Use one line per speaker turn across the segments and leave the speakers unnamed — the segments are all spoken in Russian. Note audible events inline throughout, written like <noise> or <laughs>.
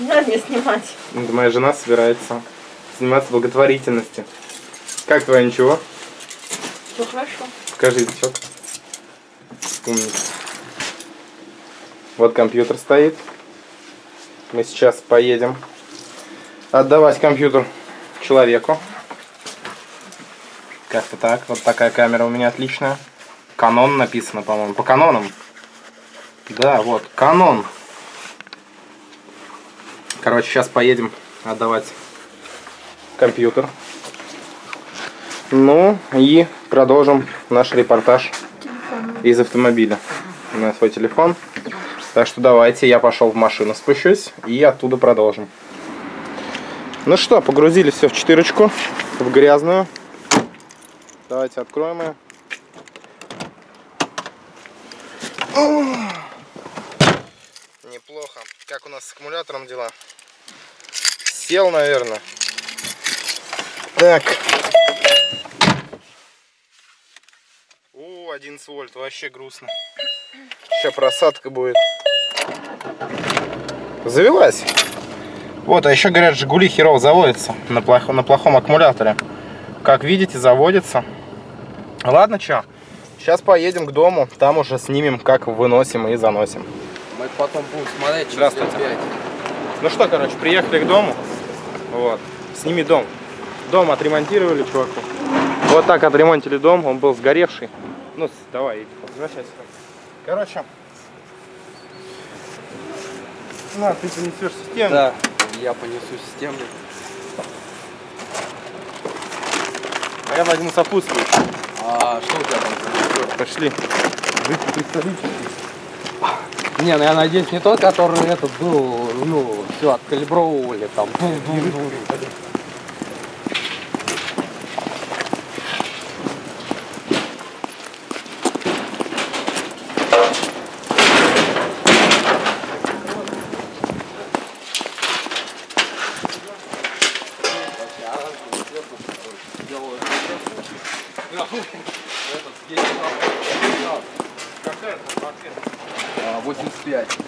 Не надо мне снимать.
Это моя жена собирается заниматься благотворительностью. Как твое ничего?
Все хорошо.
Покажи язычок. Умница. Вот компьютер стоит. Мы сейчас поедем отдавать компьютер человеку. Как-то так. Вот такая камера у меня отличная. Канон написано, по-моему. По канонам. Да, вот, канон. Короче, сейчас поедем отдавать компьютер. Ну и продолжим наш репортаж из автомобиля на свой телефон. Так что давайте, я пошел в машину, спущусь и оттуда продолжим. Ну что, погрузили все в четырочку, в грязную. Давайте откроем ее. Неплохо. Как у нас с аккумулятором дела? Сел, наверное. Так. О, 11 вольт, вообще грустно. Сейчас просадка будет. Завелась. Вот, а еще говорят, Жигули херово заводится на, плох, на плохом аккумуляторе. Как видите, заводится. Ладно, что, сейчас поедем к дому, там уже снимем, как выносим и заносим.
Мы потом будем смотреть через
Здравствуйте. Ну что, короче, приехали к дому. Вот. Сними дом. Дом отремонтировали чуваку. Вот так отремонтили дом, он был сгоревший. Ну, давай, иди, возвращайся. Короче. На, ты понесешь систему.
Да, я понесу систему.
А я возьму сопутствующий.
А что у тебя там?
Пошли.
Не, ну я надеюсь, не тот, который этот был, ну, все откалибровывали там. А, 85.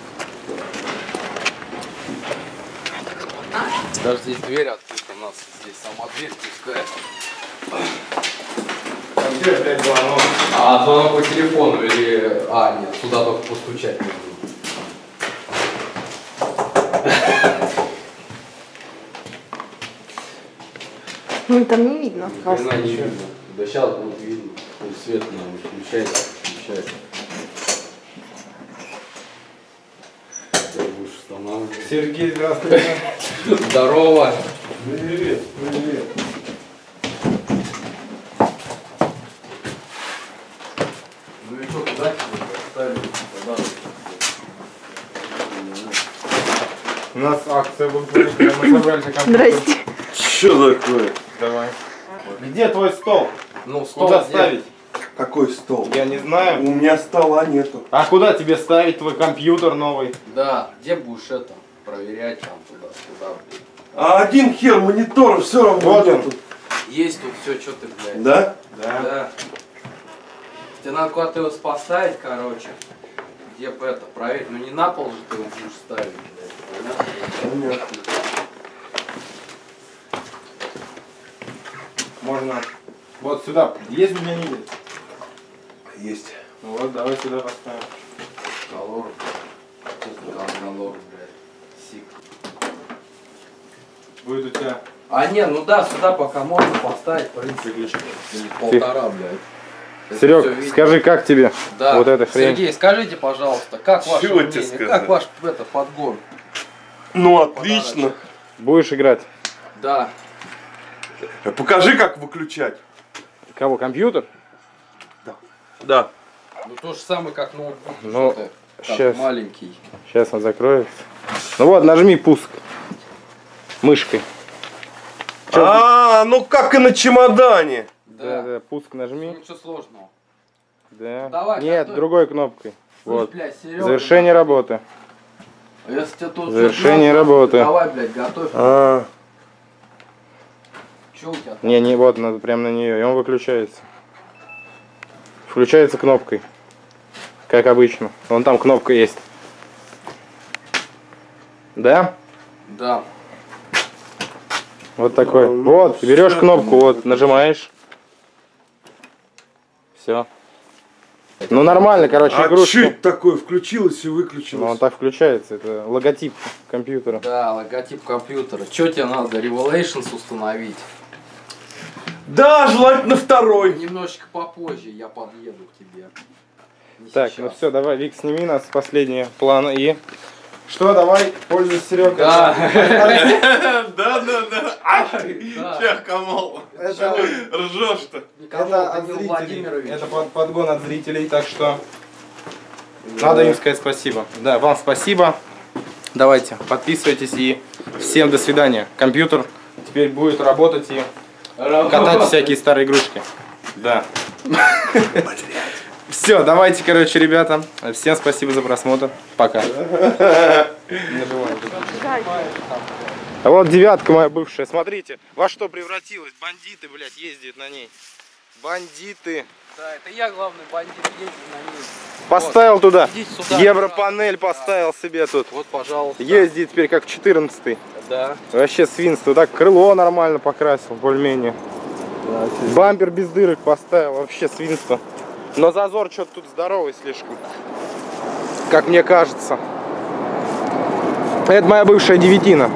Даже здесь дверь открыта, у нас здесь сама дверь пускает. А звонок по телефону или... А, нет, сюда только постучать нужно.
Ну там не видно.
Хрена не видно. Да сейчас будет видно. Свет нам включается, включается. Ты будешь устанавливать.
Сергей, здравствуйте.
Здорово.
Привет, привет.
Ну и что, куда тебе поставили?
У нас акция благотворительная, мы собрали компьютер.
Здрасте.
Что такое?
Давай. Где твой стол?
Ну, стол
Куда
где?
ставить?
Какой стол?
Я не знаю.
У меня стола нету.
А куда тебе ставить твой компьютер новый?
Да, где будешь это проверять там туда, сюда, блин.
А один хер монитор все равно
Вот он.
нету.
Есть тут все, что ты, блядь.
Да?
Да. Тебе надо куда-то его поставить, короче. Где бы это проверить. Ну не на пол же ты его будешь ставить, блядь. Понятно?
Можно вот сюда. Есть у меня не есть?
Есть.
Ну вот, давай сюда поставим.
Колор. Колор. Сик.
Будет у тебя
А не, ну да, сюда пока можно поставить, в принципе. Полтора, блядь.
Серег, скажи, как тебе
Да.
вот эта хрень?
Сергей, скажите, пожалуйста, как ваше
Чего
мнение,
сказать?
как ваш это, подгон?
Ну отлично.
Будешь играть?
Да.
Покажи, как выключать.
Кого, компьютер?
Да.
Ну то же самое, как ноутбук.
Ну, щас.
маленький.
Сейчас он закроется. Ну вот, нажми пуск. Мышкой. Чё?
А, ну как и на чемодане.
Да,
Да.
да, пуск
Ну,
нажми.
Ничего сложного.
Да.
Давай,
Нет,
готовь.
другой кнопкой. Вот.
Блядь, Серёга,
Завершение работы.
а Если тебе тут
Завершение
надо,
работы.
Давай, блядь, готовь.
А,
Че у тебя там?
Не, не, вот, надо прямо на нее, и он выключается. Включается кнопкой. Как обычно. Вон там кнопка есть. Да?
Да.
Вот такой.
Ну,
Вот, берешь кнопку, вот, нажимаешь. Все. Ну нормально, короче,
А
игрушка.
это такое? Включилось и
Ну, он
выключилось.
так включается, это логотип компьютера.
Да, логотип компьютера. Что тебе надо? Revelations установить?
Да, желательно второй.
Немножечко попозже я подъеду к тебе. Не
Так, ну
сейчас.
все, давай, Вик, сними нас последние планы и... Что, давай, пользуйся, Серега. <laughs>
Да.
Да, да, да. Камол.
Это,
Ржешь-то.
Это от зрителей. Это под- подгон от зрителей, так что надо им сказать спасибо. Да, вам спасибо. Давайте, подписывайтесь и всем до свидания. Компьютер теперь будет работать и катать всякие старые игрушки. Да. <laughs> Все, давайте, короче, ребята. Всем спасибо за просмотр. Пока. А вот девятка моя бывшая. Смотрите, во что превратилась. Бандиты, блядь, ездят на ней. Бандиты.
Да, это я главный бандит, ездит на ней.
Поставил туда.
Идите сюда.
Европанель поставил себе тут.
Вот, пожалуйста.
Ездит теперь как 14
Да.
Вообще свинство. Так крыло нормально покрасил, более-менее. Бампер без дырок поставил. Вообще свинство. Но зазор что-то тут здоровый слишком. Как мне кажется. Это моя бывшая девятина.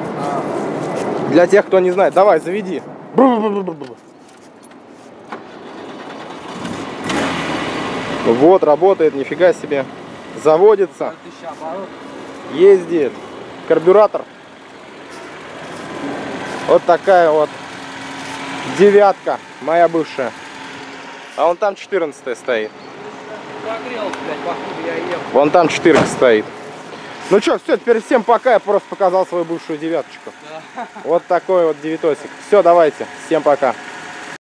Для тех, кто не знает. Давай, заведи. Вот, работает, нифига себе. Заводится, ездит. Карбюратор. Вот такая вот девятка, моя бывшая. А вон там 14 стоит.
Погрелся, блядь, покуда я ем.
Вон там 4 стоит. Ну что, все, теперь всем пока. Я просто показал свою бывшую девяточку. <laughs> Вот такой вот девятосик. Все, давайте. Всем пока.